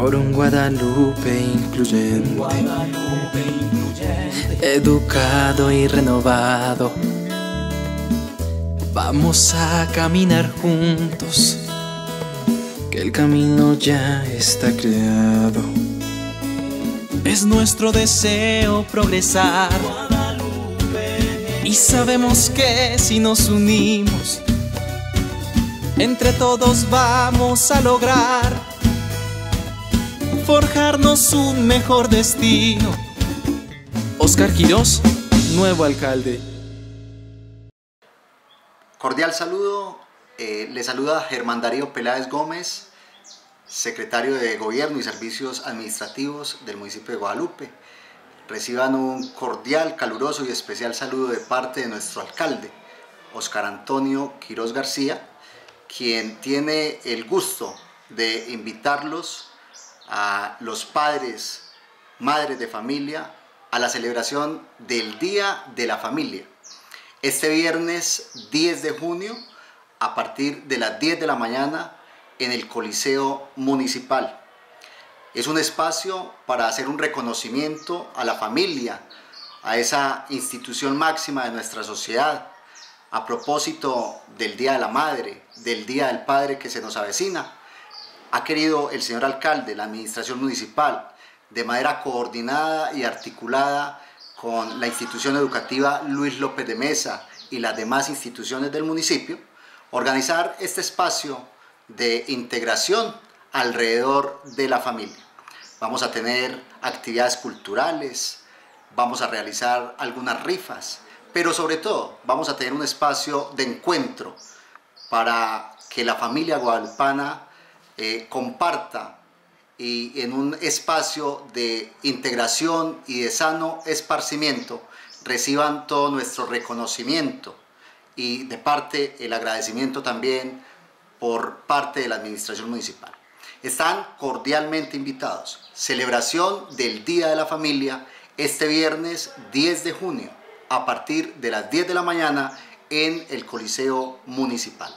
por un Guadalupe incluyente, educado y renovado. Vamos a caminar juntos, que el camino ya está creado. Es nuestro deseo progresar. Y sabemos que si nos unimos, entre todos vamos a lograr forjarnos un mejor destino. Oscar Quirós, nuevo alcalde. Cordial saludo, eh, le saluda Germán Darío Peláez Gómez, secretario de Gobierno y Servicios Administrativos del municipio de Guadalupe. Reciban un cordial, caluroso y especial saludo de parte de nuestro alcalde, Oscar Antonio Quirós García, quien tiene el gusto de invitarlos a los padres, madres de familia, a la celebración del Día de la Familia. Este viernes 10 de junio, a partir de las 10 de la mañana, en el Coliseo Municipal. Es un espacio para hacer un reconocimiento a la familia, a esa institución máxima de nuestra sociedad, a propósito del Día de la Madre, del Día del Padre que se nos avecina. Ha querido el señor alcalde, la administración municipal, de manera coordinada y articulada con la institución educativa Luis López de Mesa y las demás instituciones del municipio, organizar este espacio de integración alrededor de la familia. Vamos a tener actividades culturales, vamos a realizar algunas rifas, pero sobre todo vamos a tener un espacio de encuentro para que la familia guadalupana eh, comparta y en un espacio de integración y de sano esparcimiento reciban todo nuestro reconocimiento y de parte el agradecimiento también por parte de la administración municipal. Están cordialmente invitados. Celebración del Día de la Familia este viernes 10 de junio a partir de las 10 de la mañana en el Coliseo Municipal.